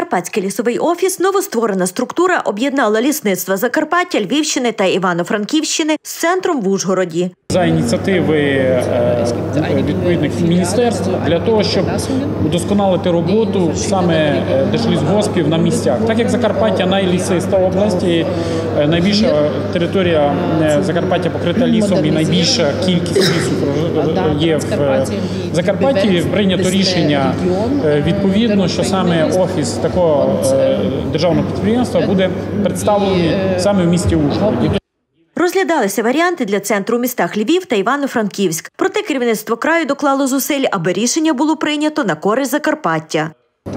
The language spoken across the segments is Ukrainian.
Карпатський лісовий офіс новостворена структура об'єднала лісництва Закарпаття, Львівщини та Івано-Франківщини з центром в Ужгороді. За ініціативи е, відповідних міністерств для того, щоб удосконалити роботу саме е, держлісгоспів на місцях, так як Закарпаття найлісиста область, і е, найбільша територія Закарпаття покрита лісом і найбільша кількість лісу є в Закарпатті. Прийнято рішення відповідно, що саме офіс такого державного підприємства буде представлений саме в місті Ужгороді. Розглядалися варіанти для центру у містах Львів та Івано-Франківськ. Проте керівництво краю доклало зусиль, аби рішення було прийнято на користь Закарпаття.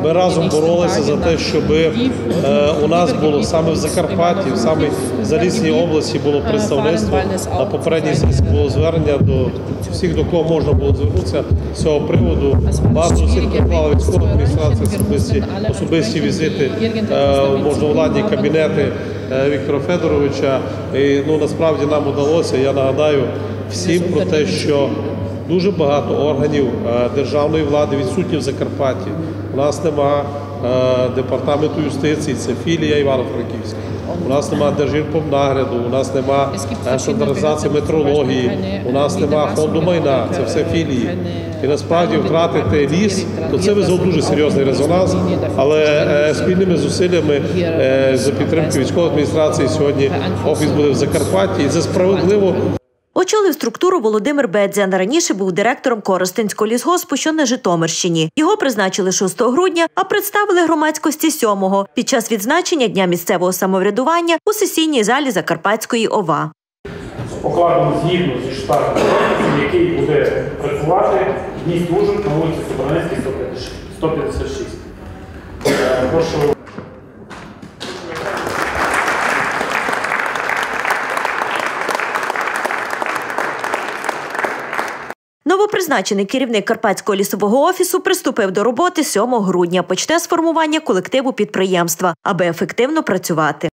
Ми разом боролися за те, щоб е, у нас було саме в Закарпатті, саме в Залісній області було представництво. На попередній сесії було звернення до всіх, до кого можна було звернутися з цього приводу. Багато зусиль приклала військова адміністрація, особисті, особисті візити е, можновладні кабінети е, Віктора Федоровича. І ну насправді нам вдалося. Я нагадаю всім про те, що Дуже багато органів е, державної влади відсутні в Закарпатті. У нас нема е, департаменту юстиції, це філія Івано-Франківська. У нас нема держірпомнагляду, у нас нема е, стандартизації метрології, у нас нема фонду майна, це все філії. І насправді втратити ліс, то це визвав дуже серйозний резонанс. Але спільними зусиллями за підтримки військової адміністрації сьогодні офіс буде в Закарпатті, і це справедливо. Очолив структуру Володимир Бедзян. Раніше був директором Коростенського лісгоспу, що на Житомирщині. Його призначили 6 грудня, а представили громадськості 7-го під час відзначення Дня місцевого самоврядування у сесійній залі Закарпатської ОВА. покладено згідно зі штатом, який буде працювати в місті Ужгород на вулиці Собранецькій 156. Е, Прошу Новопризначений керівник Карпатського лісового офісу приступив до роботи 7 грудня. Почне з формування колективу підприємства, аби ефективно працювати.